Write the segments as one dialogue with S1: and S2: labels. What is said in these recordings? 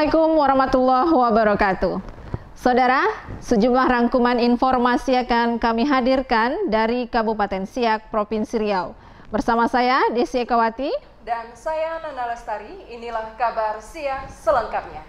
S1: Assalamualaikum warahmatullahi wabarakatuh. Saudara, sejumlah rangkuman informasi akan kami hadirkan dari Kabupaten Siak, Provinsi Riau. Bersama saya, Desi Ekawati.
S2: Dan saya, Nana Lestari. Inilah kabar Siak selengkapnya.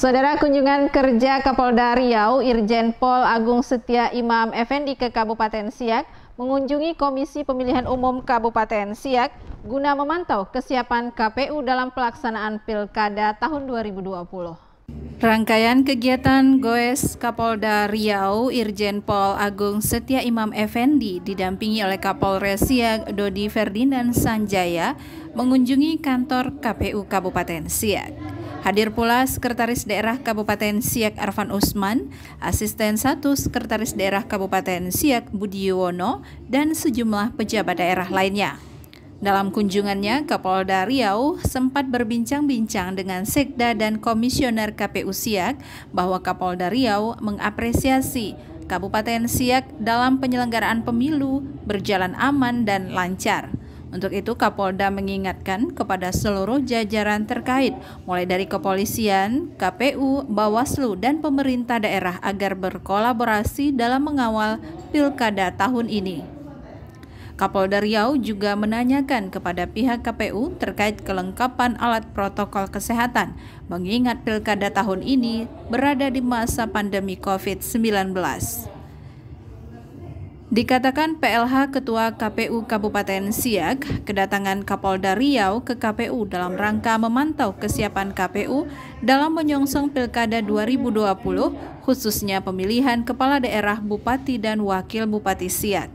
S1: Saudara kunjungan kerja Kapolda Riau Irjen Pol Agung Setia Imam Effendi ke Kabupaten Siak mengunjungi Komisi Pemilihan Umum Kabupaten Siak guna memantau kesiapan KPU dalam pelaksanaan Pilkada tahun 2020. Rangkaian kegiatan Goes Kapolda Riau Irjen Pol Agung Setia Imam Effendi didampingi oleh Kapolres Siak Dodi Ferdinand Sanjaya mengunjungi kantor KPU Kabupaten Siak. Hadir pula Sekretaris Daerah Kabupaten Siak Arfan Usman, Asisten 1 Sekretaris Daerah Kabupaten Siak Budi Yuwono, dan sejumlah pejabat daerah lainnya. Dalam kunjungannya, Kapolda Riau sempat berbincang-bincang dengan Sekda dan Komisioner KPU Siak bahwa Kapolda Riau mengapresiasi Kabupaten Siak dalam penyelenggaraan pemilu berjalan aman dan lancar. Untuk itu Kapolda mengingatkan kepada seluruh jajaran terkait mulai dari kepolisian, KPU, Bawaslu dan pemerintah daerah agar berkolaborasi dalam mengawal pilkada tahun ini. Kapolda Riau juga menanyakan kepada pihak KPU terkait kelengkapan alat protokol kesehatan, mengingat pilkada tahun ini berada di masa pandemi COVID-19. Dikatakan PLH Ketua KPU Kabupaten Siak, kedatangan Kapolda Riau ke KPU dalam rangka memantau kesiapan KPU dalam menyongsong Pilkada 2020, khususnya pemilihan kepala daerah Bupati dan Wakil Bupati Siak.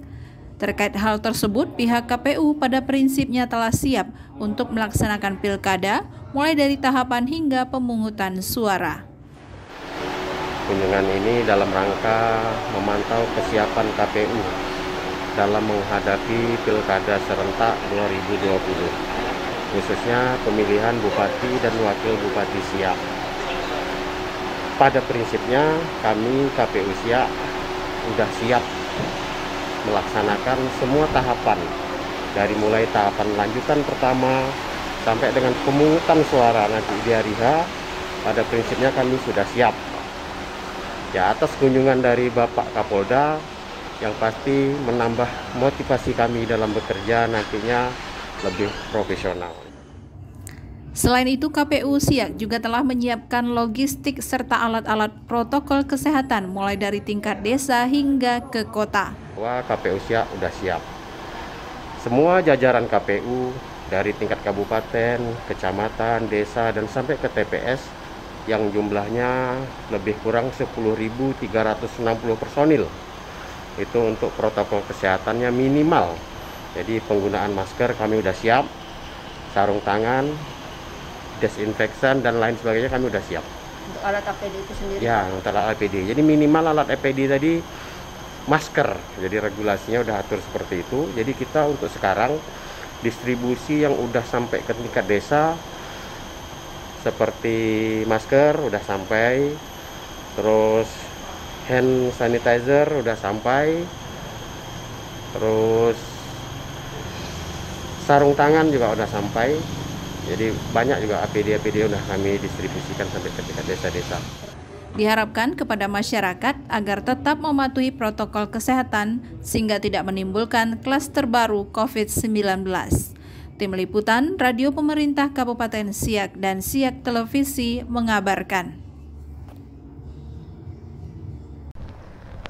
S1: Terkait hal tersebut, pihak KPU pada prinsipnya telah siap untuk melaksanakan pilkada mulai dari tahapan hingga pemungutan suara.
S3: Kunjungan ini dalam rangka memantau kesiapan KPU dalam menghadapi Pilkada serentak 2020, khususnya pemilihan Bupati dan Wakil Bupati Siak. Pada prinsipnya kami KPU Siak sudah siap melaksanakan semua tahapan dari mulai tahapan lanjutan pertama sampai dengan pemungutan suara nanti di hari H pada prinsipnya kami sudah siap ya atas kunjungan dari Bapak Kapolda yang pasti menambah motivasi kami dalam bekerja nantinya lebih profesional.
S1: Selain itu, KPU Siak juga telah menyiapkan logistik serta alat-alat protokol kesehatan mulai dari tingkat desa hingga ke kota.
S3: Wah, KPU Siak sudah siap. Semua jajaran KPU dari tingkat kabupaten, kecamatan, desa, dan sampai ke TPS yang jumlahnya lebih kurang 10.360 personil. Itu untuk protokol kesehatannya minimal. Jadi penggunaan masker kami sudah siap sarung tangan desinfektan dan lain sebagainya kami sudah siap.
S1: Untuk alat APD itu sendiri?
S3: Ya untuk alat APD jadi minimal alat APD tadi masker. Jadi regulasinya udah atur seperti itu. Jadi kita untuk sekarang distribusi yang udah sampai ke tingkat desa seperti masker udah sampai. Terus hand sanitizer udah sampai. Terus sarung tangan juga udah sampai. Jadi banyak juga APD-APD udah kami distribusikan sampai ke tingkat desa-desa.
S1: Diharapkan kepada masyarakat agar tetap mematuhi protokol kesehatan sehingga tidak menimbulkan klaster baru COVID-19. Tim Liputan Radio Pemerintah Kabupaten Siak dan Siak Televisi mengabarkan.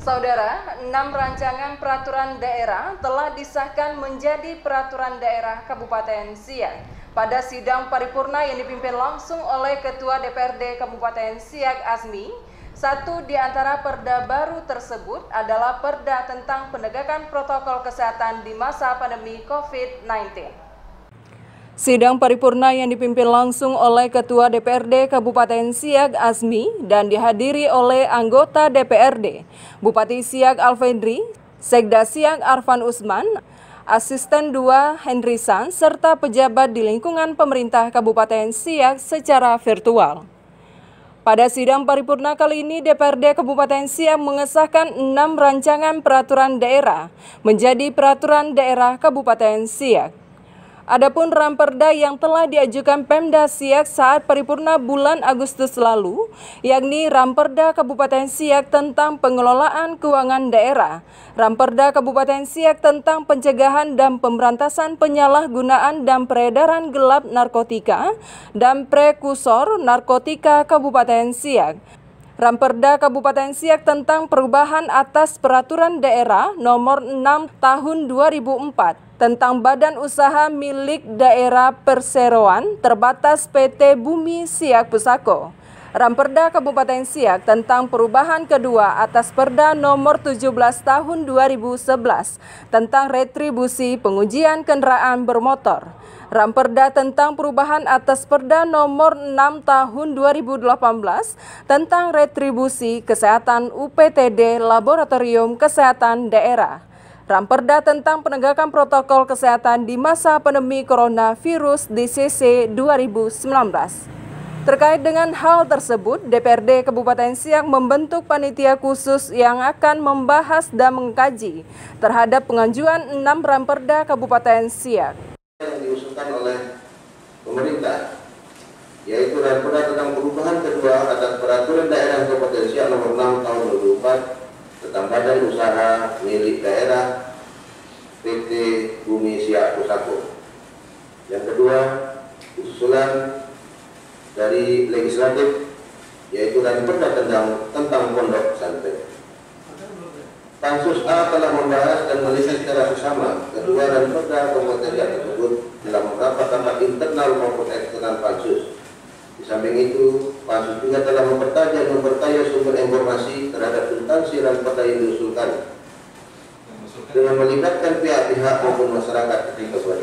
S2: Saudara, enam rancangan peraturan daerah telah disahkan menjadi peraturan daerah Kabupaten Siak pada sidang paripurna yang dipimpin langsung oleh Ketua DPRD Kabupaten Siak Asmi. Satu di antara perda baru tersebut adalah perda tentang penegakan protokol kesehatan di masa pandemi COVID-19. Sidang paripurna yang dipimpin langsung oleh Ketua DPRD Kabupaten Siak Asmi dan dihadiri oleh anggota DPRD, Bupati Siak Alfendri, Sekda Siak Arfan Usman, Asisten 2 Henry San, serta pejabat di lingkungan pemerintah Kabupaten Siak secara virtual. Pada sidang paripurna kali ini, DPRD Kabupaten Siak mengesahkan enam rancangan peraturan daerah menjadi peraturan daerah Kabupaten Siak. Adapun ramperda yang telah diajukan Pemda Siak saat paripurna bulan Agustus lalu, yakni Ramperda Kabupaten Siak tentang pengelolaan keuangan daerah, Ramperda Kabupaten Siak tentang pencegahan dan pemberantasan penyalahgunaan dan peredaran gelap narkotika, dan prekursor narkotika Kabupaten Siak. Ramperda Kabupaten Siak tentang perubahan atas peraturan daerah nomor 6 tahun 2004 tentang badan usaha milik daerah perseroan terbatas PT Bumi Siak Pusako. Ramperda Kabupaten Siak tentang perubahan kedua atas Perda nomor 17 tahun 2011 tentang retribusi pengujian kendaraan bermotor. Ramperda tentang perubahan atas Perda nomor 6 tahun 2018 tentang retribusi kesehatan UPTD Laboratorium Kesehatan Daerah. Ramperda tentang penegakan protokol kesehatan di masa pandemi coronavirus DCC 2019. Terkait dengan hal tersebut, DPRD Kabupaten Siak membentuk panitia khusus yang akan membahas dan mengkaji terhadap pengajuan enam ramperda Kabupaten Siak.
S4: Yang diusulkan oleh pemerintah, yaitu ramperda tentang perubahan kedua atas peraturan daerah Kabupaten Siak nomor 6 tahun 2004 tentang badan usaha milik daerah PT Bumi Siak Pusako. Yang kedua, usulan dari legislatif yaitu perda tentang tentang pondok pesantren. Pansus A telah membahas dan melihat secara bersama kedua dan perda kompetensi tersebut dalam rapat rapat internal maupun eksternal pansus. Di samping itu, pansus juga telah mempertajam memperkaya sumber informasi terhadap substansi dan perda yang diusulkan dengan melibatkan pihak-pihak maupun masyarakat ketika buat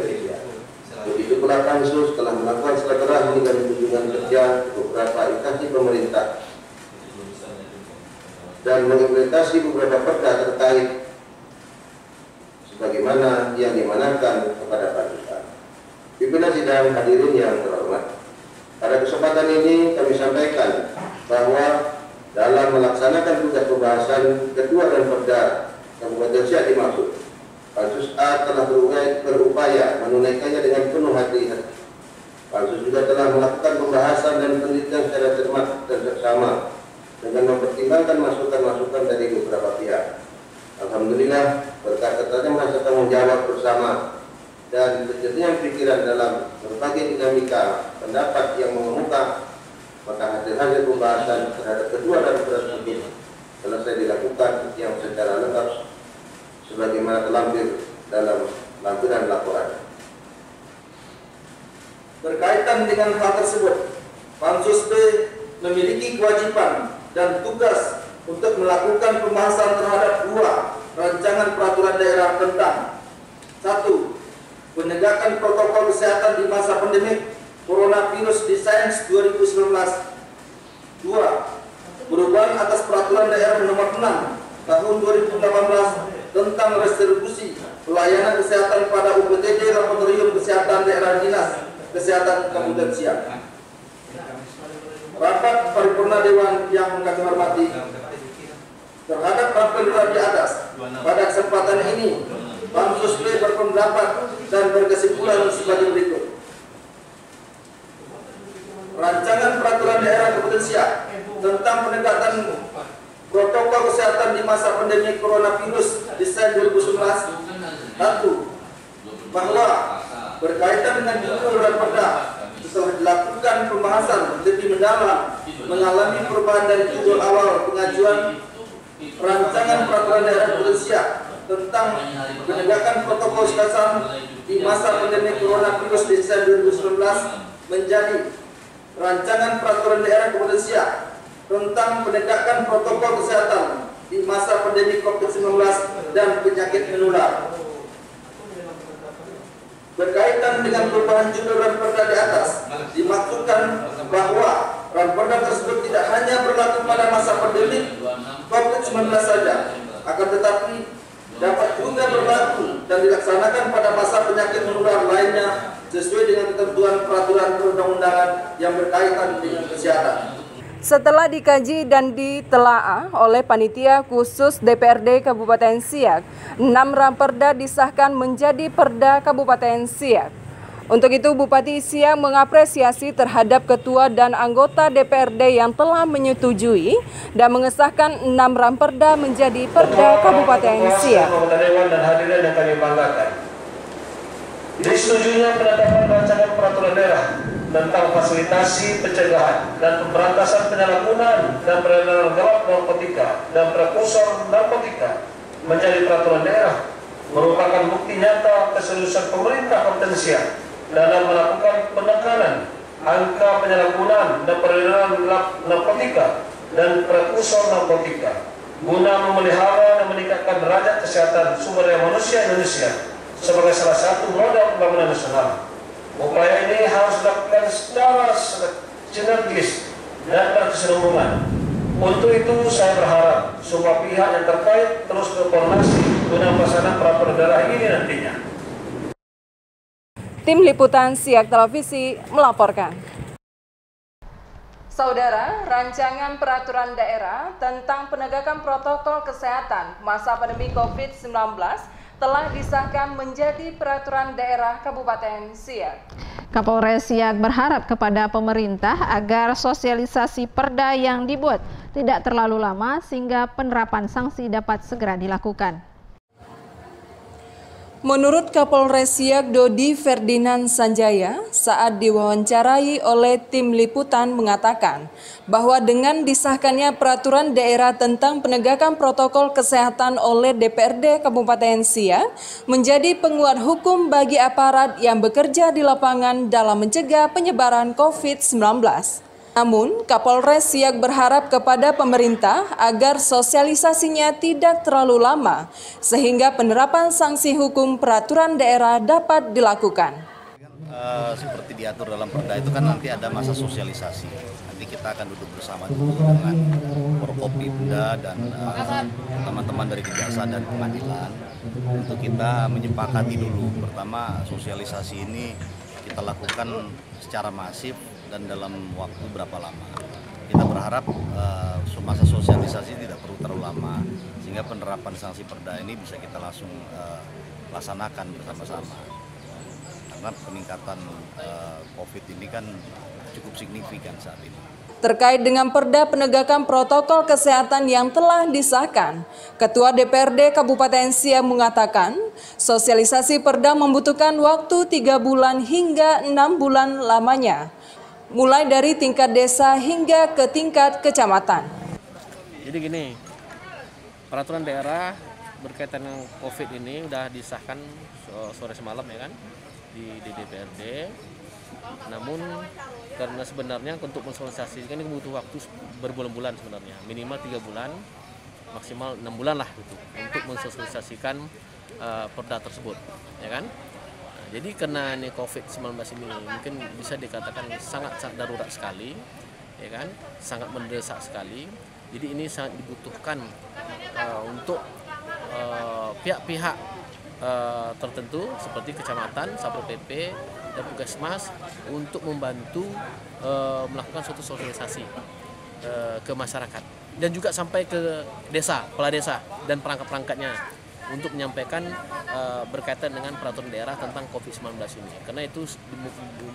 S4: Begitu pula Pansus telah melakukan silaturahmi dan kunjungan kerja beberapa instansi pemerintah dan mengimplementasi beberapa perda terkait sebagaimana yang dimanakan kepada Pansus. Pimpinan sidang hadirin yang terhormat. Pada kesempatan ini kami sampaikan bahwa dalam melaksanakan tugas pembahasan kedua dan perda Kabupaten Siak dimaksud Pansus A telah berupaya menunaikannya dengan penuh hati. Pansus juga telah melakukan pembahasan dan penelitian secara cermat dan dengan mempertimbangkan masukan-masukan dari beberapa pihak. Alhamdulillah berkat sertanya merasa tanggung jawab bersama dan kejadian pikiran dalam berbagai dinamika pendapat yang mengemuka maka hasil-hasil pembahasan terhadap kedua dan tersebut selesai dilakukan yang secara lengkap sebagaimana terlampir dalam lampiran laporan. Berkaitan dengan hal tersebut, Pansus B memiliki kewajiban dan tugas untuk melakukan pembahasan terhadap dua rancangan peraturan daerah tentang satu penegakan protokol kesehatan di masa pandemi coronavirus di Sains 2019 dua perubahan atas peraturan daerah nomor 6 tahun 2018 tentang restribusi pelayanan kesehatan pada UPTD Laboratorium Kesehatan Daerah Dinas Kesehatan Kabupaten Siak. Rapat paripurna Dewan yang kami hormati terhadap rapor di atas pada kesempatan ini Pansus B berpendapat dan berkesimpulan sebagai berikut. Rancangan peraturan daerah Kabupaten Siak tentang penegakan protokol kesehatan di masa pandemi coronavirus Desain 2011 satu bahwa berkaitan dengan judul dan perda setelah dilakukan pembahasan lebih mendalam mengalami perubahan dari judul awal pengajuan rancangan peraturan daerah Indonesia tentang penegakan protokol kesehatan di masa pandemi coronavirus Desain 2019 menjadi rancangan peraturan daerah Indonesia tentang penegakan protokol kesehatan di masa pandemi COVID-19 dan penyakit menular. Berkaitan dengan perubahan judul Ramperda di atas, dimaksudkan bahwa Ramperda tersebut tidak hanya berlaku pada masa pandemi COVID-19 saja, akan tetapi dapat juga berlaku dan dilaksanakan pada masa penyakit menular lainnya sesuai dengan ketentuan peraturan perundang-undangan yang berkaitan dengan kesehatan.
S2: Setelah dikaji dan ditelaah oleh panitia khusus DPRD Kabupaten Siak, enam ramperda disahkan menjadi Perda Kabupaten Siak. Untuk itu Bupati Siak mengapresiasi terhadap ketua dan anggota DPRD yang telah menyetujui dan mengesahkan enam ramperda menjadi Perda Kabupaten Siak.
S5: Disetujuinya penetapan rancangan peraturan daerah tentang fasilitasi pencegahan dan pemberantasan penyalahgunaan dan peredaran gelap narkotika dan prekursor narkotika menjadi peraturan daerah merupakan bukti nyata keseriusan pemerintah potensial dalam melakukan penekanan angka penyalahgunaan dan peredaran gelap narkotika dan prekursor narkotika guna memelihara dan meningkatkan derajat kesehatan sumber daya manusia Indonesia sebagai salah satu modal pembangunan nasional. Upaya ini harus dilakukan secara sinergis dan berkesinambungan. Untuk itu saya berharap semua pihak yang terkait terus berkoordinasi guna pelaksanaan peraturan daerah ini nantinya.
S2: Tim Liputan Siak Televisi melaporkan. Saudara, rancangan peraturan daerah tentang penegakan protokol kesehatan masa pandemi COVID-19 telah disahkan menjadi peraturan daerah Kabupaten Siak.
S6: Kapolres Siak berharap kepada pemerintah agar sosialisasi perda yang dibuat tidak terlalu lama sehingga penerapan sanksi dapat segera dilakukan.
S2: Menurut Kapolres Siak Dodi Ferdinand Sanjaya, saat diwawancarai oleh tim liputan mengatakan bahwa dengan disahkannya peraturan daerah tentang penegakan protokol kesehatan oleh DPRD Kabupaten Siak menjadi penguat hukum bagi aparat yang bekerja di lapangan dalam mencegah penyebaran COVID-19. Namun, Kapolres Siak berharap kepada pemerintah agar sosialisasinya tidak terlalu lama, sehingga penerapan sanksi hukum peraturan daerah dapat dilakukan.
S7: Uh, seperti diatur dalam perda itu kan nanti ada masa sosialisasi. Nanti kita akan duduk bersama dulu dengan Forkopimda dan eh, teman-teman uh, dari kejaksaan dan pengadilan untuk kita menyepakati dulu. Pertama, sosialisasi ini kita lakukan secara masif dan dalam waktu berapa lama. Kita berharap uh, masa sosialisasi tidak perlu terlalu lama sehingga penerapan sanksi perda ini bisa kita langsung uh, laksanakan bersama-sama. Karena peningkatan uh, COVID ini kan cukup signifikan saat ini.
S2: Terkait dengan perda penegakan protokol kesehatan yang telah disahkan, Ketua DPRD Kabupaten Siak mengatakan, sosialisasi perda membutuhkan waktu tiga bulan hingga enam bulan lamanya mulai dari tingkat desa hingga ke tingkat kecamatan.
S8: Jadi gini, peraturan daerah berkaitan dengan COVID ini sudah disahkan sore semalam ya kan di, DPRD. Namun karena sebenarnya untuk mensosialisasikan ini butuh waktu berbulan-bulan sebenarnya, minimal tiga bulan, maksimal enam bulan lah gitu untuk mensosialisasikan uh, perda tersebut, ya kan? Jadi karena ini COVID-19 ini mungkin bisa dikatakan sangat sangat darurat sekali, ya kan, sangat mendesak sekali. Jadi ini sangat dibutuhkan uh, untuk eh, pihak-pihak uh, tertentu seperti kecamatan, satpol pp, dan puskesmas untuk membantu uh, melakukan suatu sosialisasi uh, ke masyarakat dan juga sampai ke desa, kepala desa dan perangkat-perangkatnya untuk menyampaikan uh, berkaitan dengan peraturan daerah tentang COVID-19 ini. Karena itu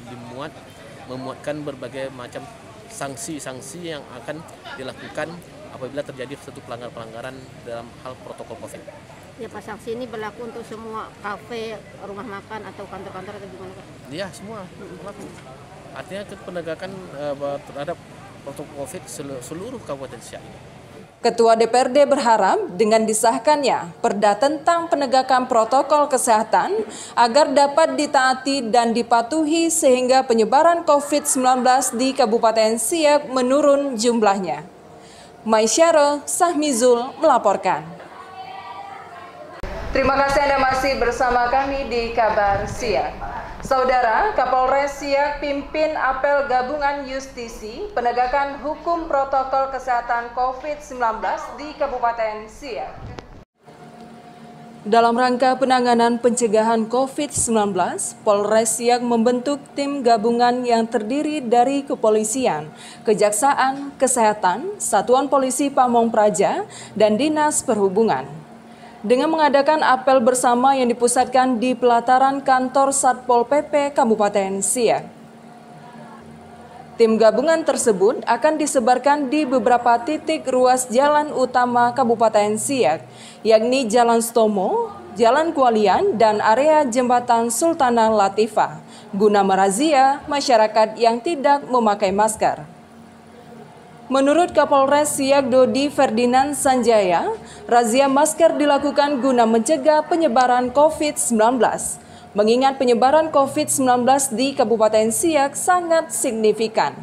S8: dimuat memuatkan berbagai macam sanksi-sanksi yang akan dilakukan apabila terjadi satu pelanggaran-pelanggaran dalam hal protokol COVID.
S9: Ya Pak, sanksi ini berlaku untuk semua kafe, rumah makan atau kantor-kantor atau gimana Pak?
S8: Iya, semua berlaku. Artinya penegakan uh, terhadap protokol COVID seluruh kabupaten Siak ini.
S2: Ketua DPRD berharap dengan disahkannya perda tentang penegakan protokol kesehatan agar dapat ditaati dan dipatuhi sehingga penyebaran COVID-19 di Kabupaten Siak menurun jumlahnya. Maisyaro Sahmizul melaporkan. Terima kasih Anda masih bersama kami di Kabar Siak. Saudara, Kapolres Siak pimpin apel gabungan justisi penegakan hukum protokol kesehatan COVID-19 di Kabupaten Siak. Dalam rangka penanganan pencegahan COVID-19, Polres Siak membentuk tim gabungan yang terdiri dari kepolisian, kejaksaan, kesehatan, satuan polisi Pamong Praja, dan dinas perhubungan. Dengan mengadakan apel bersama yang dipusatkan di pelataran kantor Satpol PP Kabupaten Siak. Tim gabungan tersebut akan disebarkan di beberapa titik ruas jalan utama Kabupaten Siak, yakni Jalan Stomo, Jalan Kualian, dan area Jembatan Sultanah Latifah, guna merazia masyarakat yang tidak memakai masker. Menurut Kapolres Siak Dodi Ferdinand Sanjaya, razia masker dilakukan guna mencegah penyebaran COVID-19 mengingat penyebaran COVID-19 di Kabupaten Siak sangat signifikan.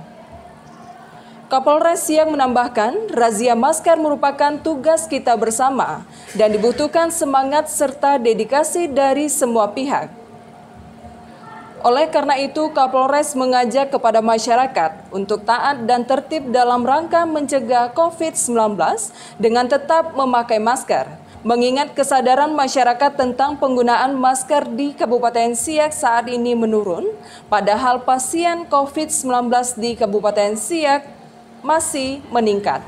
S2: Kapolres Siak menambahkan, razia masker merupakan tugas kita bersama dan dibutuhkan semangat serta dedikasi dari semua pihak. Oleh karena itu, Kapolres mengajak kepada masyarakat untuk taat dan tertib dalam rangka mencegah COVID-19 dengan tetap memakai masker mengingat kesadaran masyarakat tentang penggunaan masker di Kabupaten Siak saat ini menurun, padahal pasien COVID-19 di Kabupaten Siak masih meningkat.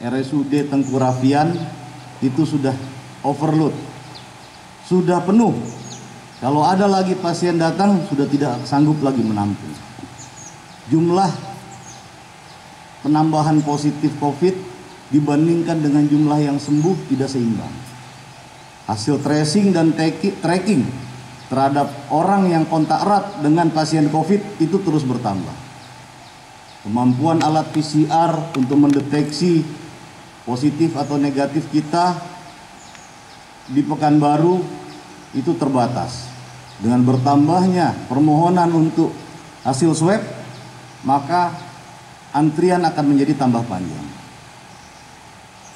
S7: RSUD Tengku Rafian itu sudah overload, sudah penuh. Kalau ada lagi pasien datang, sudah tidak sanggup lagi menampung. Jumlah penambahan positif COVID dibandingkan dengan jumlah yang sembuh tidak seimbang. Hasil tracing dan tracking terhadap orang yang kontak erat dengan pasien COVID itu terus bertambah. Kemampuan alat PCR untuk mendeteksi positif atau negatif kita di Pekanbaru itu terbatas. Dengan bertambahnya permohonan untuk hasil swab, maka antrian akan menjadi tambah panjang.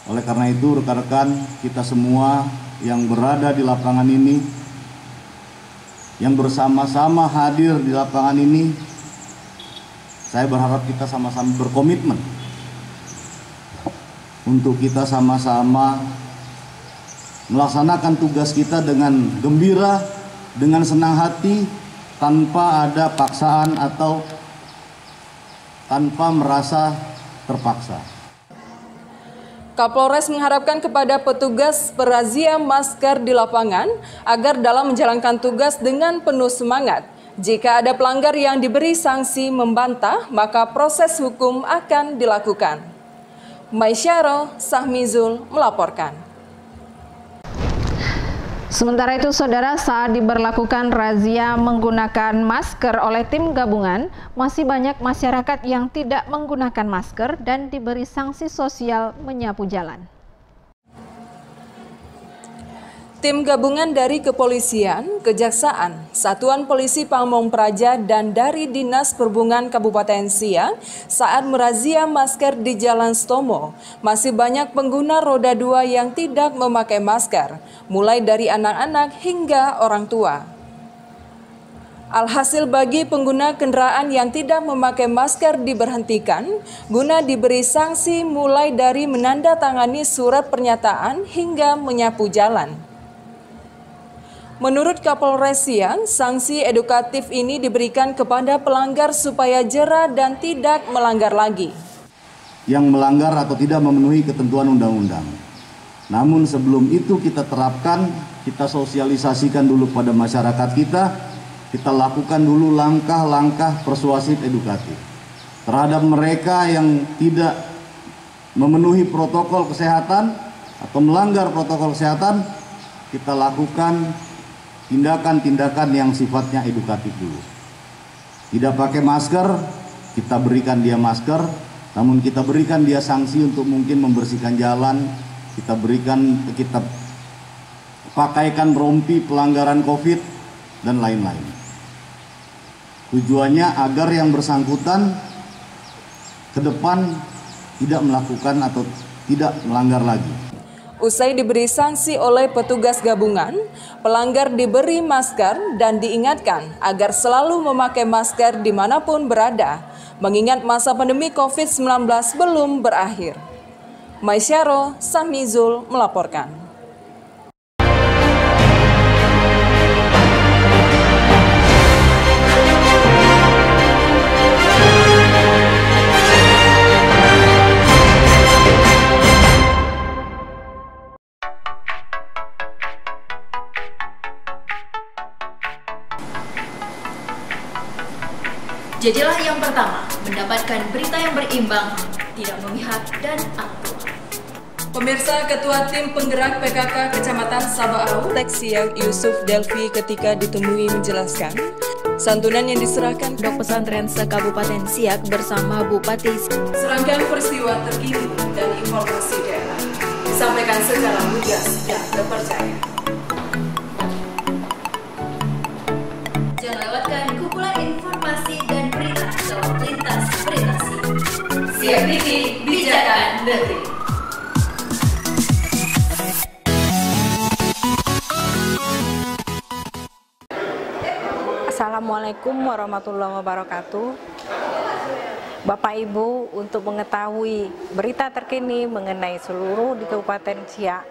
S7: Oleh karena itu rekan-rekan kita semua yang berada di lapangan ini yang bersama-sama hadir di lapangan ini saya berharap kita sama-sama berkomitmen untuk kita sama-sama melaksanakan tugas kita dengan gembira, dengan senang hati, tanpa ada paksaan atau tanpa merasa terpaksa.
S2: Kapolres mengharapkan kepada petugas perazia masker di lapangan agar dalam menjalankan tugas dengan penuh semangat. Jika ada pelanggar yang diberi sanksi membantah, maka proses hukum akan dilakukan. Maisyaro Sahmizul melaporkan.
S1: Sementara itu, saudara, saat diberlakukan razia menggunakan masker oleh tim gabungan, masih banyak masyarakat yang tidak menggunakan masker dan diberi sanksi sosial menyapu jalan.
S2: Tim gabungan dari kepolisian, kejaksaan, Satuan Polisi Pamong Praja, dan dari Dinas Perhubungan Kabupaten Siak saat merazia masker di Jalan Stomo. Masih banyak pengguna roda dua yang tidak memakai masker, mulai dari anak-anak hingga orang tua. Alhasil bagi pengguna kendaraan yang tidak memakai masker diberhentikan guna diberi sanksi mulai dari menandatangani surat pernyataan hingga menyapu jalan. Menurut Kapolres Siang, sanksi edukatif ini diberikan kepada pelanggar supaya jerah dan tidak melanggar lagi.
S7: Yang melanggar atau tidak memenuhi ketentuan undang-undang. Namun sebelum itu kita terapkan, kita sosialisasikan dulu pada masyarakat kita, kita lakukan dulu langkah-langkah persuasif edukatif. Terhadap mereka yang tidak memenuhi protokol kesehatan atau melanggar protokol kesehatan, kita lakukan tindakan-tindakan yang sifatnya edukatif dulu. Tidak pakai masker, kita berikan dia masker, namun kita berikan dia sanksi untuk mungkin membersihkan jalan, kita berikan kita pakaikan rompi pelanggaran Covid dan lain-lain. Tujuannya agar yang bersangkutan ke depan tidak melakukan atau tidak melanggar lagi.
S2: Usai diberi sanksi oleh petugas gabungan, pelanggar diberi masker dan diingatkan agar selalu memakai masker di mana pun berada, mengingat masa pandemi COVID-19 belum berakhir. Maisyaro Samizul melaporkan.
S10: Jadilah yang pertama mendapatkan berita yang berimbang, tidak memihak dan aktual.
S2: Pemirsa Ketua Tim Penggerak PKK Kecamatan Sabaau, Teksiang Yusuf Delvi ketika ditemui menjelaskan, santunan yang diserahkan
S10: Dok Pesantren se-Kabupaten Siak bersama Bupati
S2: serangkaian peristiwa terkini dan informasi daerah disampaikan secara lugas dan terpercaya.
S10: Bijakan detik.
S11: Assalamualaikum warahmatullahi wabarakatuh. Bapak Ibu, untuk mengetahui berita terkini mengenai seluruh di Kabupaten Siak,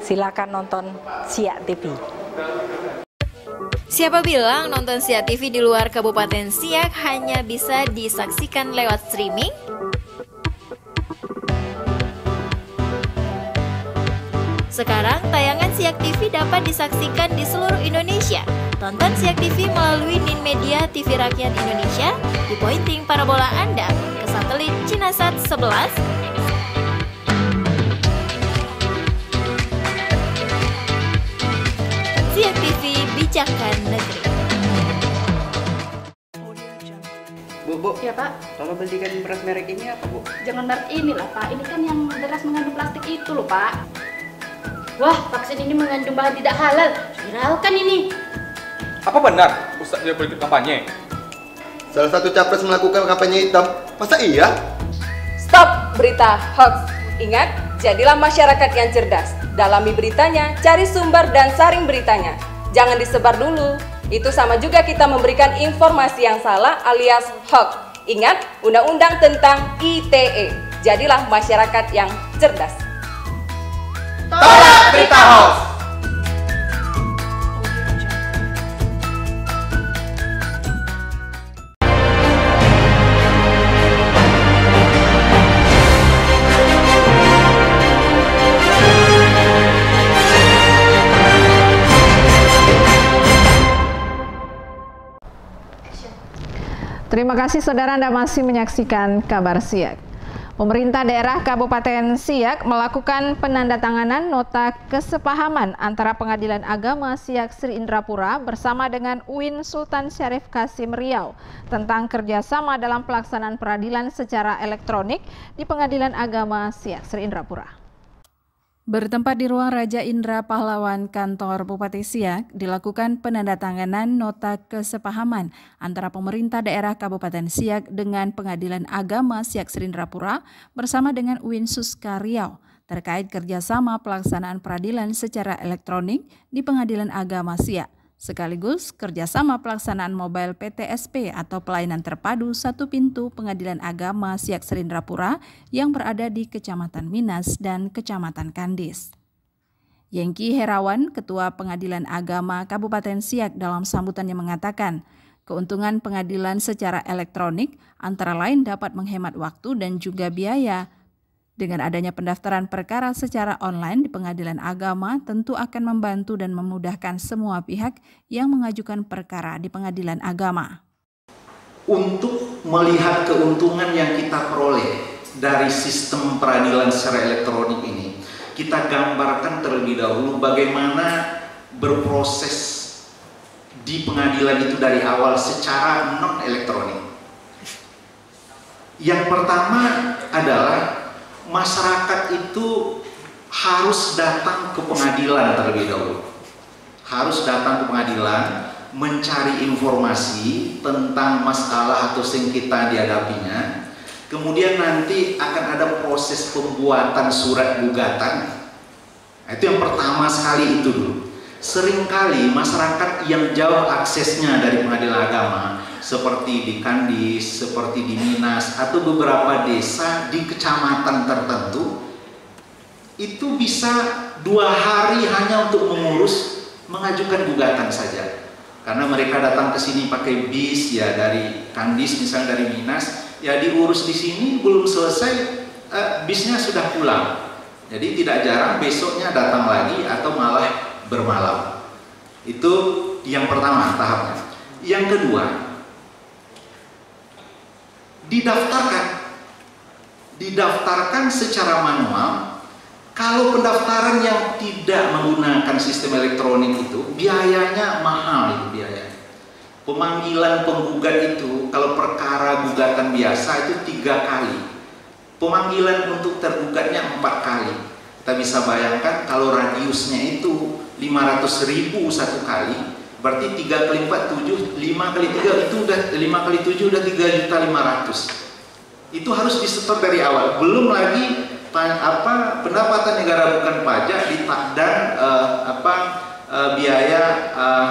S11: silakan nonton Siak TV.
S10: Siapa bilang nonton Siak TV di luar Kabupaten Siak hanya bisa disaksikan lewat streaming? Sekarang tayangan Siak TV dapat disaksikan di seluruh Indonesia. Tonton Siak TV melalui Nin Media TV Rakyat Indonesia di pointing parabola Anda ke satelit Cinasat 11 Siak TV Bijakan Negeri.
S12: Bu, Bu.
S13: Ya Pak.
S12: Tolong belikan beras merek ini apa, Bu?
S13: Jangan merek ini lah Pak. Ini kan yang beras mengandung plastik itu loh Pak. Wah, vaksin ini mengandung bahan tidak halal. Viralkan ini.
S14: Apa benar Ustadz tidak boleh ikut kampanye?
S15: Salah satu capres melakukan kampanye hitam. Masa iya?
S2: Stop berita hoax. Ingat, jadilah masyarakat yang cerdas. Dalami beritanya, cari sumber dan saring beritanya. Jangan disebar dulu. Itu sama juga kita memberikan informasi yang salah alias hoax. Ingat, undang-undang tentang ITE. Jadilah masyarakat yang cerdas.
S15: Tolak berita hoax.
S1: Terima kasih saudara Anda masih menyaksikan kabar Siak. Pemerintah daerah Kabupaten Siak melakukan penandatanganan nota kesepahaman antara Pengadilan Agama Siak Sri Indrapura bersama dengan UIN Sultan Syarif Kasim Riau tentang kerjasama dalam pelaksanaan peradilan secara elektronik di Pengadilan Agama Siak Sri Indrapura. Bertempat di ruang Raja Indra Pahlawan kantor Bupati Siak, dilakukan penandatanganan nota kesepahaman antara pemerintah daerah Kabupaten Siak dengan Pengadilan Agama Siak Serindrapura bersama dengan UIN Suska Riau terkait kerjasama pelaksanaan peradilan secara elektronik di Pengadilan Agama Siak sekaligus kerjasama pelaksanaan mobile PTSP atau pelayanan terpadu satu pintu Pengadilan Agama Siak Serindrapura yang berada di Kecamatan Minas dan Kecamatan Kandis. Yengki Herawan, Ketua Pengadilan Agama Kabupaten Siak dalam sambutannya mengatakan, keuntungan pengadilan secara elektronik antara lain dapat menghemat waktu dan juga biaya, dengan adanya pendaftaran perkara secara online di pengadilan agama tentu akan membantu dan memudahkan semua pihak yang mengajukan perkara di pengadilan agama.
S16: Untuk melihat keuntungan yang kita peroleh dari sistem peradilan secara elektronik ini, kita gambarkan terlebih dahulu bagaimana berproses di pengadilan itu dari awal secara non elektronik. Yang pertama adalah masyarakat itu harus datang ke pengadilan terlebih dahulu. Harus datang ke pengadilan mencari informasi tentang masalah atau sengketa dihadapinya. Kemudian nanti akan ada proses pembuatan surat gugatan. Nah, itu yang pertama sekali itu dulu. Seringkali masyarakat yang jauh aksesnya dari pengadilan agama seperti di Kandis, seperti di Minas, atau beberapa desa di kecamatan tertentu, itu bisa dua hari hanya untuk mengurus mengajukan gugatan saja. Karena mereka datang ke sini pakai bis ya dari Kandis misalnya dari Minas, ya diurus di sini belum selesai eh, bisnya sudah pulang. Jadi tidak jarang besoknya datang lagi atau malah bermalam. Itu yang pertama tahapnya. Yang kedua, didaftarkan. Didaftarkan secara manual. Kalau pendaftaran yang tidak menggunakan sistem elektronik itu biayanya mahal itu biaya. Pemanggilan penggugat itu kalau perkara gugatan biasa itu tiga kali. Pemanggilan untuk tergugatnya empat kali. Kita bisa bayangkan kalau radiusnya itu 500 ribu satu kali, berarti 3 kali 4, 7, 5 kali 3 itu udah 5 kali 7 udah 3 juta 500 itu harus disetor dari awal. Belum lagi apa pendapatan negara bukan pajak dan uh, apa uh, biaya uh,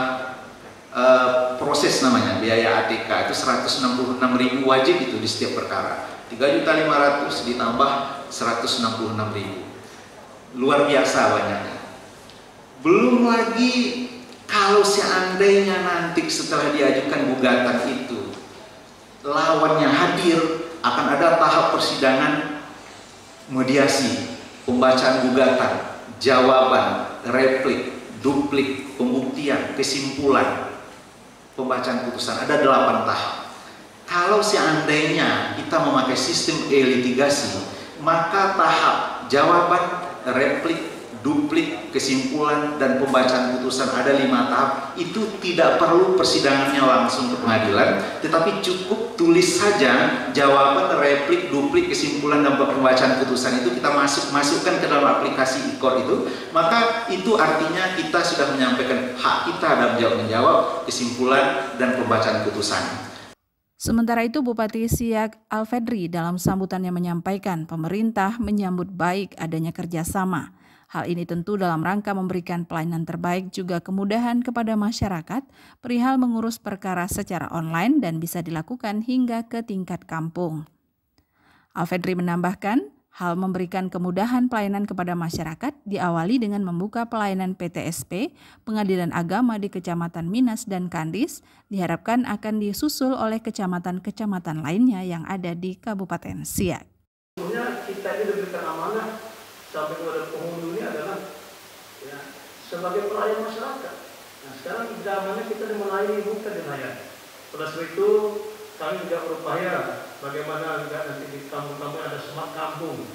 S16: uh, proses namanya biaya ATK itu 166 ribu wajib itu di setiap perkara. 3 juta 500 ditambah 166 ribu. Luar biasa banyaknya. Belum lagi kalau seandainya nanti setelah diajukan gugatan itu lawannya hadir akan ada tahap persidangan mediasi, pembacaan gugatan, jawaban, replik, duplik, pembuktian, kesimpulan, pembacaan putusan. Ada delapan tahap. Kalau seandainya kita memakai sistem e-litigasi, maka tahap jawaban, replik, duplik, kesimpulan, dan pembacaan putusan ada lima tahap itu tidak perlu persidangannya langsung ke pengadilan tetapi cukup tulis saja jawaban, replik, duplik, kesimpulan, dan pembacaan putusan itu kita masuk masukkan ke dalam aplikasi IKOR itu maka itu artinya kita sudah menyampaikan hak kita dalam jawab menjawab kesimpulan dan pembacaan putusan.
S1: Sementara itu Bupati Siak Alfedri dalam sambutannya menyampaikan pemerintah menyambut baik adanya kerjasama Hal ini tentu dalam rangka memberikan pelayanan terbaik juga kemudahan kepada masyarakat perihal mengurus perkara secara online dan bisa dilakukan hingga ke tingkat kampung. Alfedri menambahkan, hal memberikan kemudahan pelayanan kepada masyarakat diawali dengan membuka pelayanan PTSP, Pengadilan Agama di Kecamatan Minas dan Kandis, diharapkan akan disusul oleh kecamatan-kecamatan lainnya yang ada di Kabupaten Siak.
S5: kita ini diberikan amanah sampai kepada ya, sebagai pelayan masyarakat. Nah sekarang zamannya kita melayani bukan dilayani. Pada sebab itu kami juga berupaya bagaimana juga nanti di kampung-kampung ada smart kampung.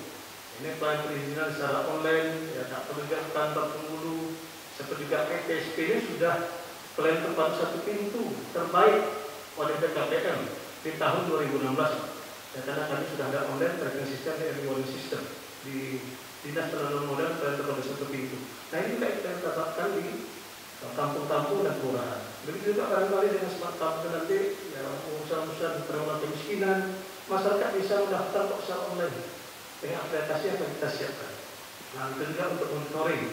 S5: Ini pelayan perizinan secara online, ya tak perlu juga kantor penghulu. Seperti juga PTSP ini sudah pelayan tempat satu pintu terbaik oleh BKPM di tahun 2016. Ya, karena kami sudah ada online tracking system dan warning system di dinas penanaman modal dan kepada satu pintu. Nah ini juga kita dapatkan di kampung-kampung dan kelurahan. Begitu juga barangkali dengan smart kampung nanti ya, di penanggulangan kemiskinan, masyarakat bisa mendaftar kok secara online dengan aplikasi yang kita siapkan. Nah juga untuk monitoring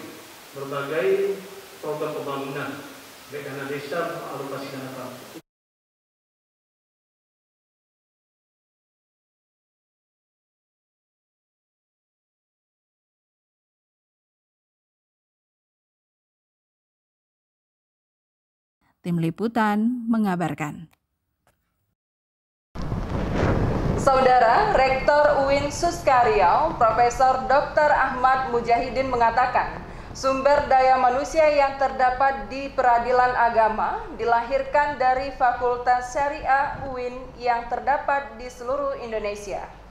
S5: berbagai program pembangunan baik dana desa alokasi dana kampung.
S1: Tim Liputan mengabarkan.
S17: Saudara Rektor UIN Suskaryau, Profesor Dr. Ahmad Mujahidin mengatakan, sumber daya manusia yang terdapat di peradilan agama dilahirkan dari Fakultas Syariah UIN yang terdapat di seluruh Indonesia.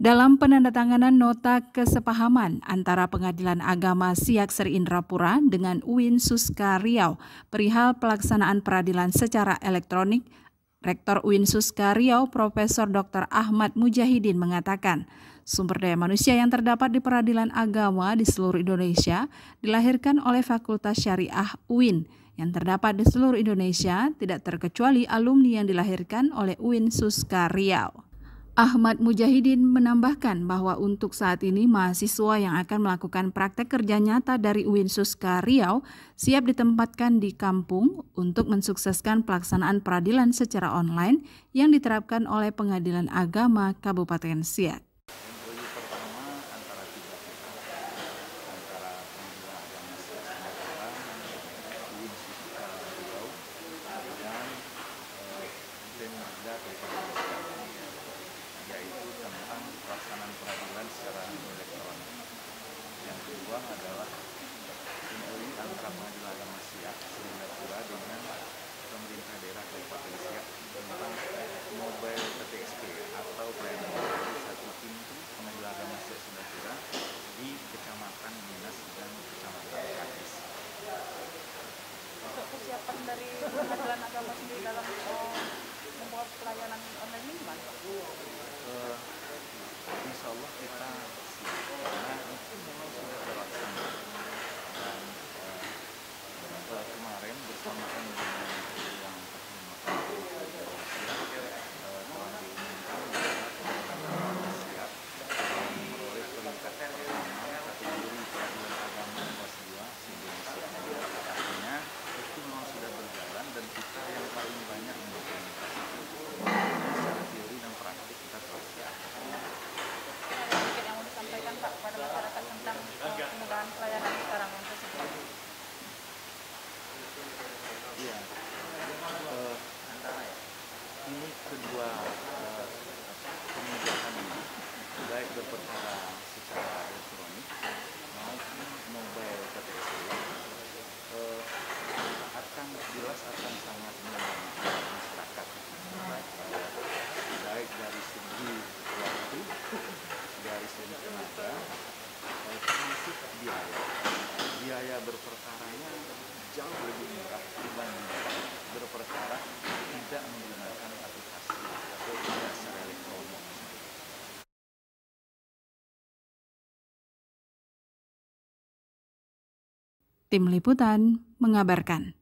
S1: Dalam penandatanganan nota kesepahaman antara Pengadilan Agama Siak Seri Indrapura dengan UIN Suska Riau perihal pelaksanaan peradilan secara elektronik, Rektor UIN Suska Riau Profesor Dr. Ahmad Mujahidin mengatakan, sumber daya manusia yang terdapat di peradilan agama di seluruh Indonesia dilahirkan oleh Fakultas Syariah UIN yang terdapat di seluruh Indonesia tidak terkecuali alumni yang dilahirkan oleh UIN Suska Riau. Ahmad Mujahidin menambahkan bahwa untuk saat ini mahasiswa yang akan melakukan praktek kerja nyata dari UIN Suska Riau siap ditempatkan di kampung untuk mensukseskan pelaksanaan peradilan secara online yang diterapkan oleh Pengadilan Agama Kabupaten Siak. Tim Liputan mengabarkan.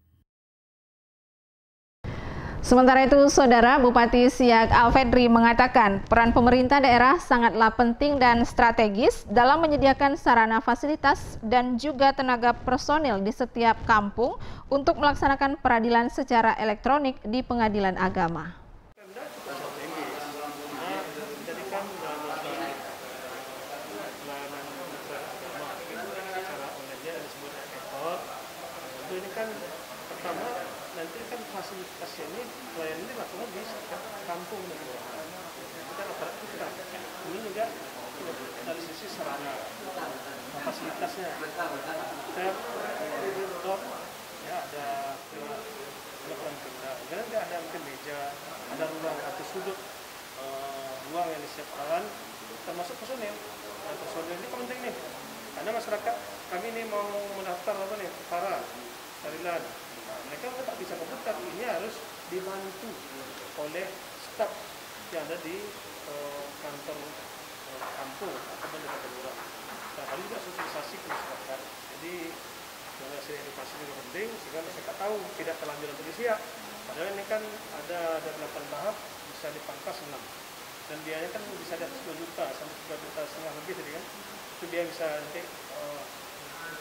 S6: Sementara itu, Saudara Bupati Siak Alfedri mengatakan peran pemerintah daerah sangatlah penting dan strategis dalam menyediakan sarana fasilitas dan juga tenaga personil di setiap kampung untuk melaksanakan peradilan secara elektronik di pengadilan agama.
S5: ini kan pertama nanti kan fasilitasnya ini pelayanan ini lakukan di kampung dan kelurahan. Kita rata itu kita ini juga dari sisi sarana fasilitasnya. Setiap laptop ya ada telepon kita. Jangan nggak ada mungkin meja, ada ruang atau sudut uh, ruang yang disiapkan termasuk personil. Nah, personil ini penting nih karena masyarakat kami ini mau mendaftar apa nih perkara peradilan mereka tak bisa komputer ini harus dibantu oleh staf yang ada di uh, kantor uh, kampung atau di kantor lurah. Nah kali juga sosialisasi ke masyarakat. Jadi hasil edukasi juga penting sehingga masyarakat tahu tidak terlanjur untuk disiap. Padahal ini kan ada ada 8 tahap bisa dipangkas 6 dan biayanya kan bisa di atas 2 juta sampai 3 juta setengah lebih tadi kan. Itu dia bisa nanti uh,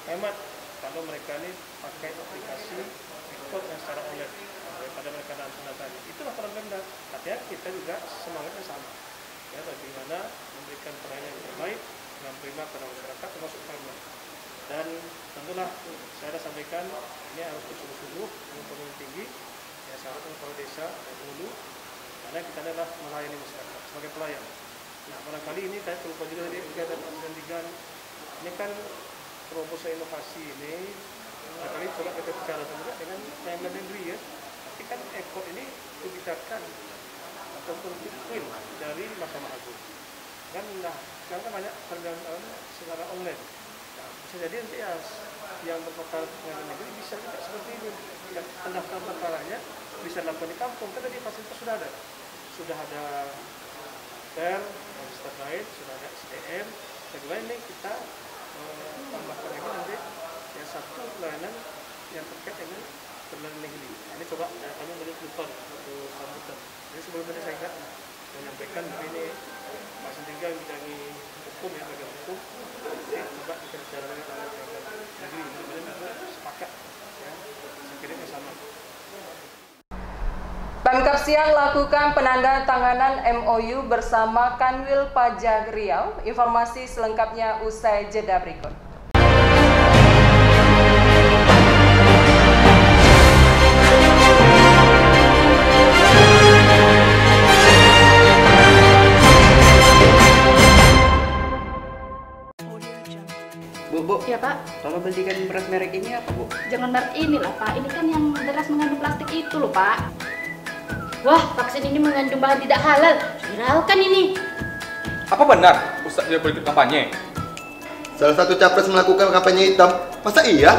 S5: hemat kalau mereka ini pakai aplikasi yang secara online daripada mereka langsung datang itulah peran Pemda artinya kita juga semangatnya sama. Ya bagaimana memberikan pelayanan yang terbaik dengan prima kepada masyarakat termasuk Pemda dan tentulah saya sampaikan ini harus bersungguh-sungguh dengan tinggi ya sangat kepala desa dan hulu karena kita adalah melayani masyarakat sebagai pelayan. Nah barangkali ini saya terlupa juga tadi kegiatan dan ini kan proposal inovasi ini kali coba kita bicara juga dengan Pemda Negeri ya tapi kan ekor ini kebijakan ataupun will dari Mahkamah Agung. Kan nah sekarang kan banyak perjalanan secara online. Nah, bisa jadi nanti ya yang berperkara pengadilan negeri bisa juga seperti itu yang pendaftaran perkaranya bisa dilakukan di kampung kan tadi fasilitas sudah ada. Sudah ada per fasilitas lain sudah ada SDM kedua ini kita tambahkan lagi nanti yang satu pelayanan yang terkait dengan perjalanan negeri. Nah, ini coba ya, kami melihat lupa untuk sambutan. Jadi sebelumnya saya ingat menyampaikan ini Pak Sentiga bidangi hukum ya bagian hukum. Jadi coba kita bicara dengan negeri. Mudah-mudahan kita sepakat ya. Kira sama.
S2: Pemkap Siang lakukan penandatanganan MOU bersama Kanwil Pajak Riau. Informasi selengkapnya usai jeda berikut.
S18: Bu,
S12: Bu,
S13: Ya Pak,
S12: tolong belikan beras merek ini apa Bu?
S13: jangan merek ini lah Pak. Ini kan yang beras mengandung plastik itu loh Pak. Wah, vaksin ini mengandung bahan tidak halal. Viralkan ini.
S14: Apa benar Ustaz tidak boleh kampanye?
S15: Salah satu capres melakukan kampanye hitam. Masa iya?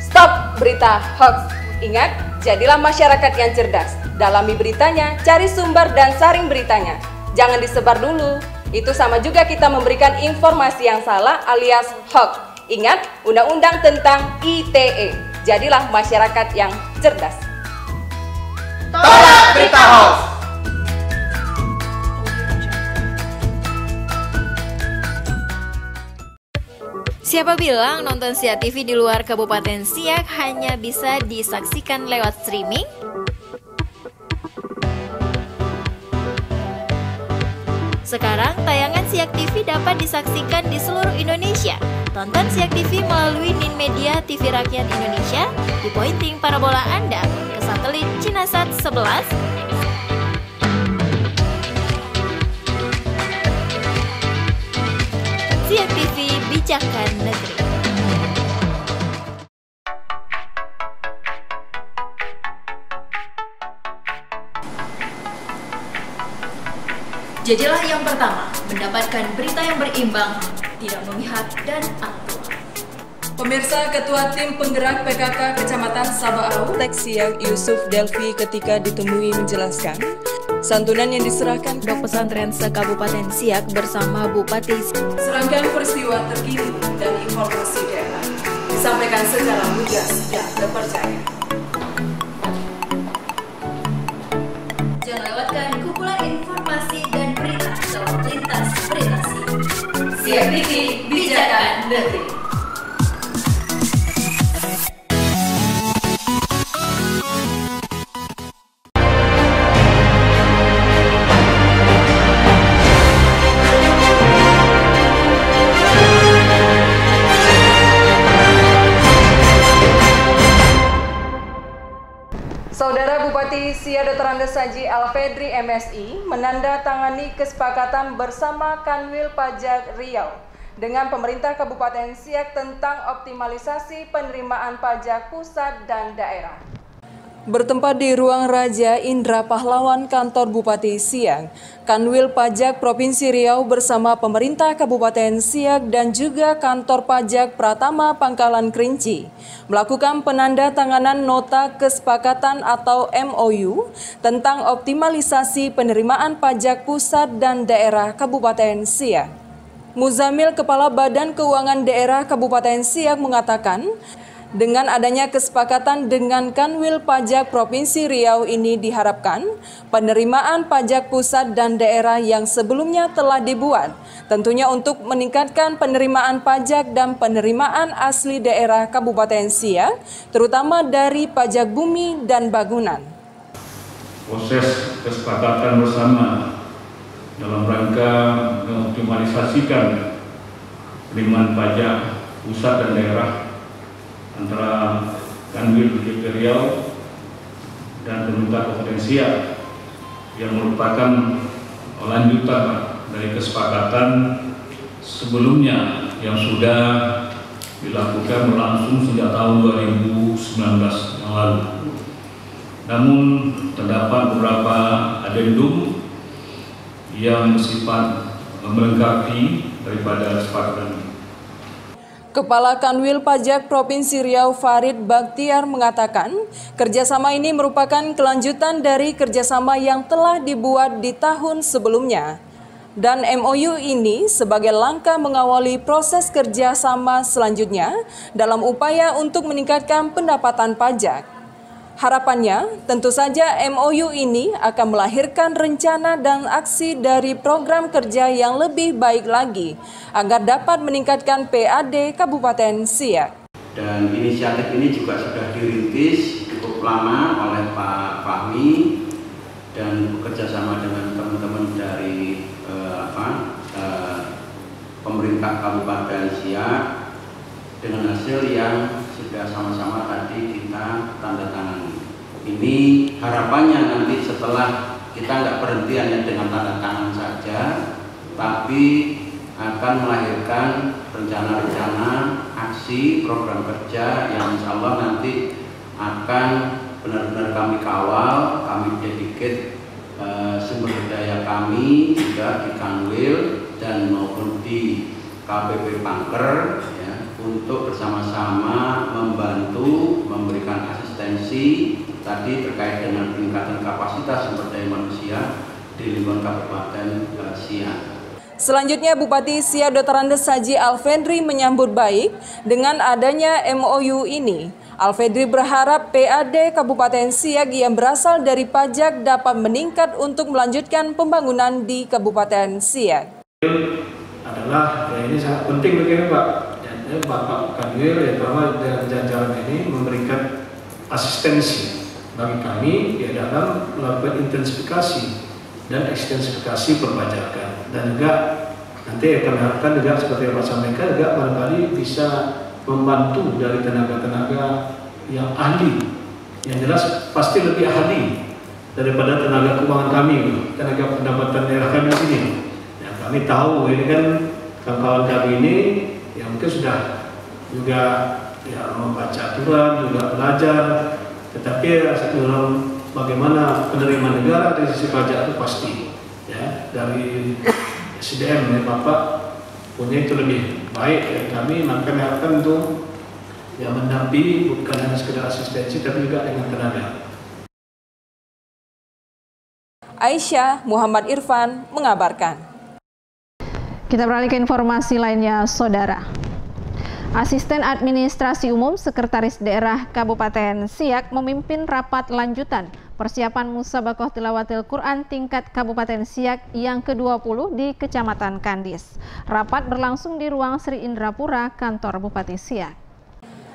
S2: Stop berita hoax. Ingat, jadilah masyarakat yang cerdas. Dalami beritanya, cari sumber dan saring beritanya. Jangan disebar dulu. Itu sama juga kita memberikan informasi yang salah alias hoax. Ingat, undang-undang tentang ITE. Jadilah masyarakat yang cerdas.
S15: Tolak berita hoax.
S10: Siapa bilang nonton Siak TV di luar Kabupaten Siak hanya bisa disaksikan lewat streaming? Sekarang tayangan Siak TV dapat disaksikan di seluruh Indonesia. Tonton Siak TV melalui Nin Media TV Rakyat Indonesia di pointing parabola Anda ke satelit Cinasat 11 Siak TV Bijakan Negeri. Jadilah yang pertama mendapatkan berita yang berimbang, tidak memihak dan aktual.
S2: Pemirsa Ketua Tim Penggerak PKK Kecamatan Sabaau, Teksiak Yusuf Delvi ketika ditemui menjelaskan, santunan yang diserahkan
S10: Dok pesantren se-Kabupaten Siak bersama Bupati
S2: serangkaian peristiwa terkini dan informasi daerah disampaikan secara lugas dan terpercaya.
S10: Siak TV Bijakan Negeri.
S17: Saudara Saji Alfedri MSI menandatangani kesepakatan bersama Kanwil Pajak Riau dengan pemerintah Kabupaten Siak tentang optimalisasi penerimaan pajak pusat dan daerah.
S2: Bertempat di ruang Raja Indra Pahlawan kantor Bupati Siak, Kanwil Pajak Provinsi Riau bersama pemerintah Kabupaten Siak dan juga kantor pajak Pratama Pangkalan Kerinci melakukan penanda tanganan nota kesepakatan atau MOU tentang optimalisasi penerimaan pajak pusat dan daerah Kabupaten Siak. Muzamil Kepala Badan Keuangan Daerah Kabupaten Siak mengatakan, dengan adanya kesepakatan dengan Kanwil Pajak Provinsi Riau ini diharapkan penerimaan pajak pusat dan daerah yang sebelumnya telah dibuat tentunya untuk meningkatkan penerimaan pajak dan penerimaan asli daerah Kabupaten Siak terutama dari pajak bumi dan bangunan.
S19: Proses kesepakatan bersama dalam rangka mengoptimalisasikan penerimaan pajak pusat dan daerah antara Kanwil DP Riau dan pemerintah Kabupaten Siak yang merupakan lanjutan dari kesepakatan sebelumnya yang sudah dilakukan berlangsung sejak tahun 2019 yang lalu. Namun terdapat beberapa adendum yang bersifat melengkapi daripada kesepakatan.
S2: Kepala Kanwil Pajak Provinsi Riau Farid Baktiar mengatakan, kerjasama ini merupakan kelanjutan dari kerjasama yang telah dibuat di tahun sebelumnya. Dan MOU ini sebagai langkah mengawali proses kerjasama selanjutnya dalam upaya untuk meningkatkan pendapatan pajak. Harapannya, tentu saja MOU ini akan melahirkan rencana dan aksi dari program kerja yang lebih baik lagi agar dapat meningkatkan PAD Kabupaten Siak.
S20: Dan inisiatif ini juga sudah dirintis cukup lama oleh Pak Fahmi dan bekerja sama dengan teman-teman dari eh, apa, eh, pemerintah Kabupaten Siak dengan hasil yang sudah sama-sama tadi kita tanda tangan. Ini harapannya nanti setelah kita nggak berhenti hanya dengan tanda tangan saja, tapi akan melahirkan rencana-rencana aksi program kerja yang insya Allah nanti akan benar-benar kami kawal, kami dedicate uh, sumber daya kami juga di Kanwil dan maupun di KPP Pangker ya, untuk bersama-sama membantu memberikan asistensi tadi terkait dengan peningkatan kapasitas sumber daya manusia di lingkungan Kabupaten uh, Siak.
S2: Selanjutnya Bupati Siak Dr. Andes Haji Alfendri menyambut baik dengan adanya MOU ini. Alfedri berharap PAD Kabupaten Siak yang berasal dari pajak dapat meningkat untuk melanjutkan pembangunan di Kabupaten Siak.
S19: Adalah ya ini sangat penting begini Pak. Ya, Bapak Kanwil ya bahwa dalam jajaran ini memberikan asistensi bagi kami di dalam melakukan intensifikasi dan ekstensifikasi perpajakan. Dan juga nanti akan harapkan juga seperti yang Pak sampaikan juga barangkali bisa membantu dari tenaga-tenaga yang ahli. Yang jelas pasti lebih ahli daripada tenaga keuangan kami tenaga pendapatan daerah kami sini. Ya, kami tahu ini kan kawan-kawan kami ini yang mungkin sudah juga ya membaca aturan juga belajar tetapi ya, dalam bagaimana penerimaan negara dari sisi pajak itu pasti ya dari SDM ya Bapak punya itu lebih baik dari kami maka harapkan untuk ya mendampingi bukan hanya sekedar asistensi tapi juga dengan tenaga.
S2: Aisyah Muhammad Irfan mengabarkan.
S1: Kita beralih ke informasi lainnya, Saudara. Asisten Administrasi Umum Sekretaris Daerah Kabupaten Siak memimpin rapat lanjutan persiapan Musabakoh Tilawatil Quran tingkat Kabupaten Siak yang ke-20 di Kecamatan Kandis. Rapat berlangsung di ruang Sri Indrapura, kantor Bupati Siak.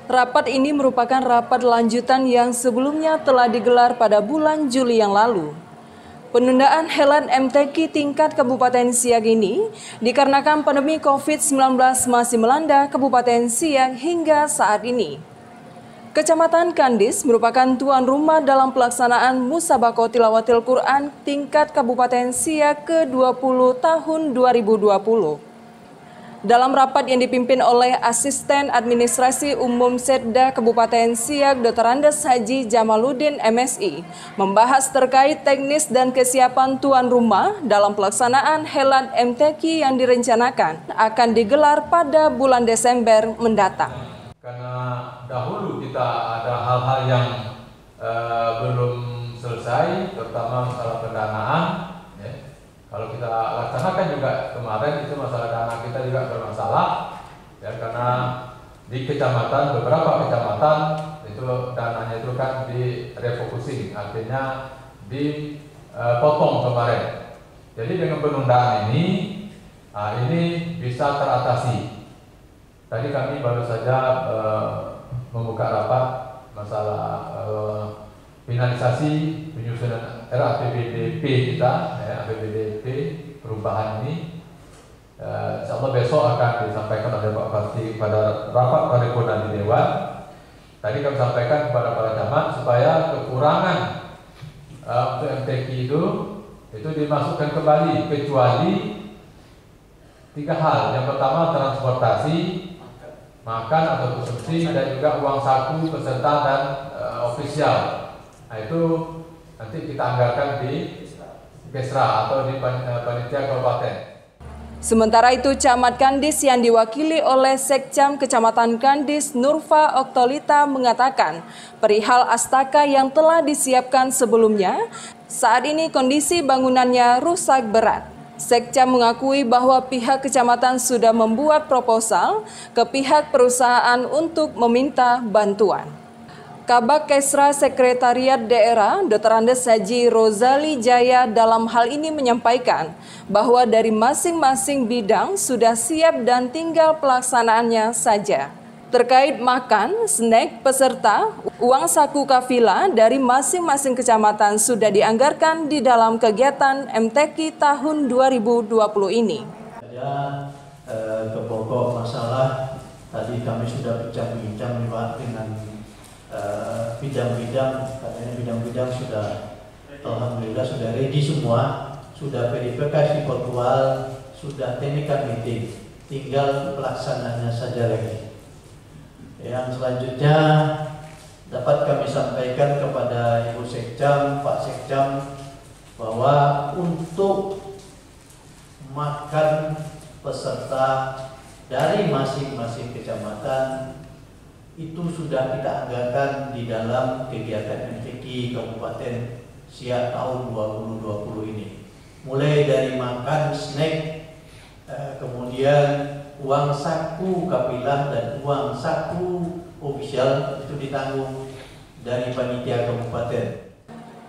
S2: Rapat ini merupakan rapat lanjutan yang sebelumnya telah digelar pada bulan Juli yang lalu. Penundaan Helan MTQ tingkat Kabupaten Siak ini dikarenakan pandemi COVID-19 masih melanda Kabupaten Siak hingga saat ini. Kecamatan Kandis merupakan tuan rumah dalam pelaksanaan Musabako Tilawatil Quran tingkat Kabupaten Siak ke-20 tahun 2020. Dalam rapat yang dipimpin oleh Asisten Administrasi Umum Setda Kabupaten Siak Dr. Andes Haji Jamaluddin MSI membahas terkait teknis dan kesiapan tuan rumah dalam pelaksanaan Helan MTQ yang direncanakan akan digelar pada bulan Desember mendatang
S21: karena dahulu kita ada hal-hal yang uh, belum selesai, terutama masalah pendanaan. Kalau kita laksanakan juga kemarin itu masalah dana kita juga bermasalah, ya karena di kecamatan beberapa kecamatan itu dananya itu kan direfocusing, artinya dipotong kemarin. Jadi dengan penundaan ini, nah ini bisa teratasi Tadi kami baru saja uh, membuka rapat masalah uh, finalisasi penyusunan RAPBDP kita, perubahan ini. Uh, insya Allah besok akan disampaikan oleh Pak Pasti pada rapat paripurna di Dewan. Tadi kami sampaikan kepada para jamaah supaya kekurangan uh, untuk MTQ itu itu dimasukkan kembali kecuali tiga hal. Yang pertama transportasi, makan atau konsumsi dan juga uang saku peserta dan uh, ofisial. Nah itu nanti kita anggarkan di Kesra atau di eh, panitia kabupaten.
S2: Sementara itu, Camat Kandis yang diwakili oleh Sekcam Kecamatan Kandis Nurfa Oktolita mengatakan perihal astaka yang telah disiapkan sebelumnya, saat ini kondisi bangunannya rusak berat. Sekca mengakui bahwa pihak kecamatan sudah membuat proposal ke pihak perusahaan untuk meminta bantuan. Kabak Kesra Sekretariat Daerah Dr. Andes Haji Rozali Jaya dalam hal ini menyampaikan bahwa dari masing-masing bidang sudah siap dan tinggal pelaksanaannya saja. Terkait makan, snack, peserta, uang saku kafila dari masing-masing kecamatan sudah dianggarkan di dalam kegiatan MTQ tahun 2020 ini.
S22: Saya eh, ke pokok masalah tadi kami sudah bincang-bincang dengan bidang-bidang, eh, katanya bidang-bidang sudah Alhamdulillah sudah ready semua, sudah verifikasi faktual, sudah technical meeting, tinggal pelaksananya saja lagi. Yang selanjutnya dapat kami sampaikan kepada Ibu Sekjam, Pak Sekjam bahwa untuk makan peserta dari masing-masing kecamatan itu sudah kita anggarkan di dalam kegiatan MTQ Kabupaten Siak tahun 2020 ini. Mulai dari makan snack, eh, kemudian uang saku kapilah dan uang saku ofisial itu ditanggung dari panitia kabupaten.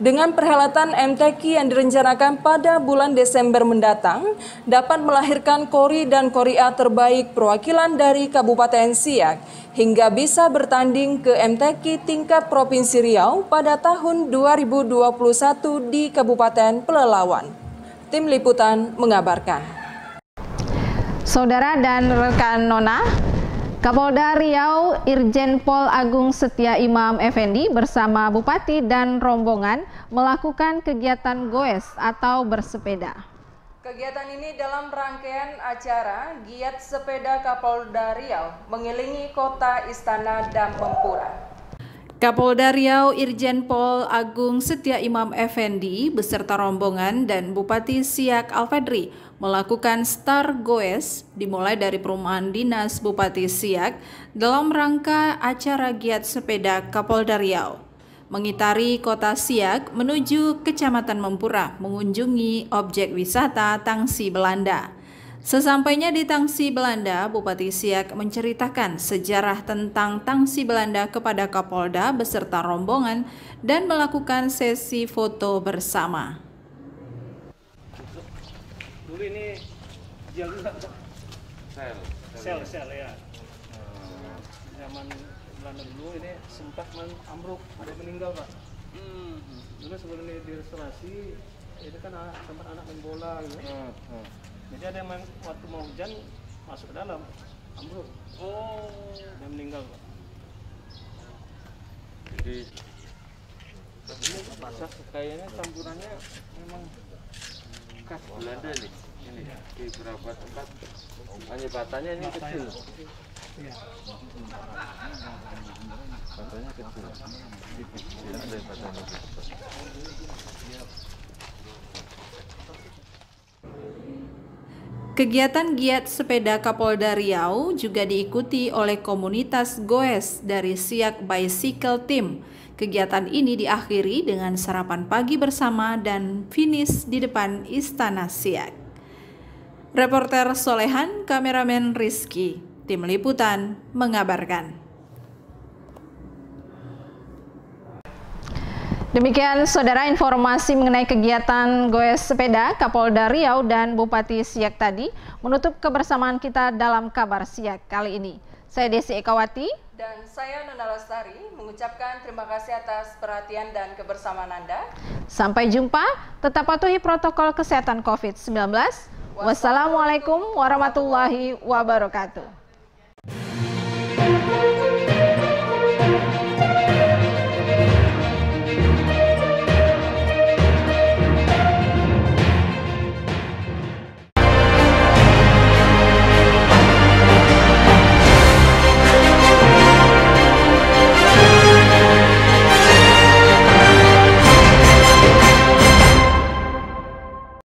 S2: Dengan perhelatan MTQ yang direncanakan pada bulan Desember mendatang, dapat melahirkan kori dan koria terbaik perwakilan dari Kabupaten Siak hingga bisa bertanding ke MTQ tingkat Provinsi Riau pada tahun 2021 di Kabupaten Pelelawan. Tim Liputan mengabarkan.
S6: Saudara dan rekan Nona, Kapolda Riau Irjen Pol Agung Setia Imam Effendi bersama Bupati dan rombongan melakukan kegiatan goes atau bersepeda.
S23: Kegiatan ini dalam rangkaian acara Giat Sepeda Kapolda Riau mengelilingi kota Istana dan Mempura.
S1: Kapolda Riau Irjen Pol Agung Setia Imam Effendi beserta rombongan dan Bupati Siak Alfedri melakukan Star Goes dimulai dari perumahan dinas Bupati Siak dalam rangka acara giat sepeda Kapolda Riau. Mengitari kota Siak menuju Kecamatan Mempura mengunjungi objek wisata Tangsi Belanda. Sesampainya di Tangsi Belanda, Bupati Siak menceritakan sejarah tentang Tangsi Belanda kepada Kapolda beserta rombongan dan melakukan sesi foto bersama.
S5: Dulu ini jalur
S12: Sel.
S5: sel sel ya. Zaman Belanda dulu ini sempat ambruk, ada meninggal pak. Dulu sebelum ini direstorasi, itu kan tempat anak main bola gitu. Jadi ada yang main, waktu mau hujan masuk ke dalam, ambruk. Oh. Dia meninggal pak.
S12: Jadi ini kayaknya campurannya memang khas Belanda nih. Ini di beberapa tempat hanya batanya ini kecil.
S5: Iya.
S12: Batanya kecil. Ada yang batanya besar.
S1: Kegiatan giat sepeda Kapolda Riau juga diikuti oleh komunitas goes dari Siak Bicycle Team. Kegiatan ini diakhiri dengan sarapan pagi bersama dan finish di depan Istana Siak. Reporter Solehan, kameramen Rizky, tim liputan mengabarkan.
S6: Demikian saudara informasi mengenai kegiatan goes sepeda Kapolda Riau dan Bupati Siak tadi menutup kebersamaan kita dalam kabar Siak kali ini. Saya Desi Ekawati
S23: Dan saya Nona Lestari mengucapkan terima kasih atas perhatian dan kebersamaan Anda.
S6: Sampai jumpa, tetap patuhi protokol kesehatan COVID-19. Wassalamualaikum warahmatullahi wabarakatuh.